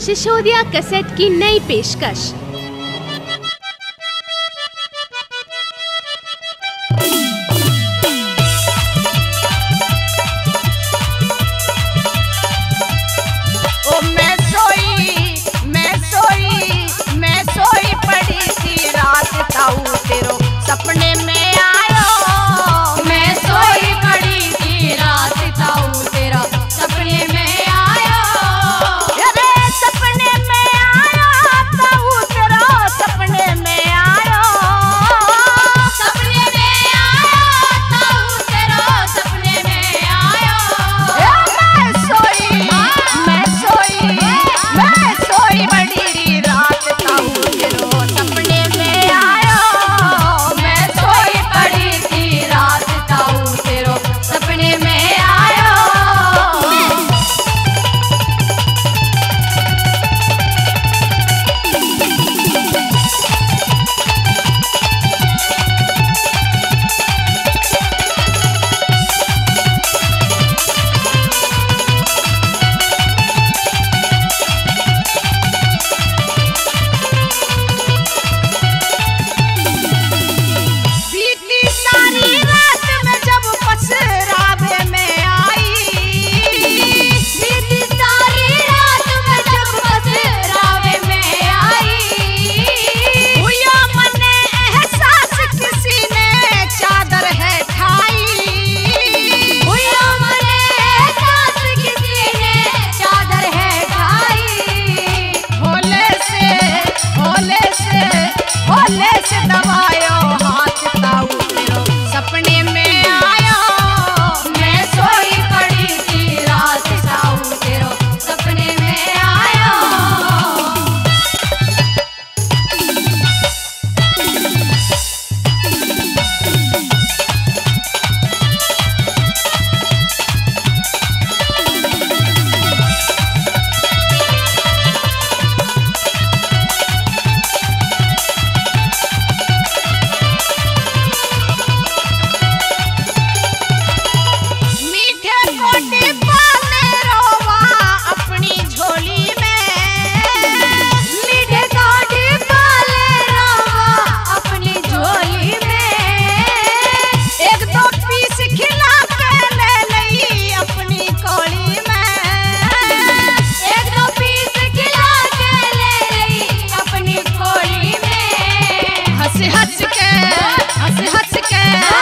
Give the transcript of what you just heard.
Sisodia cassette की नई पेशकश। हंस हंस के।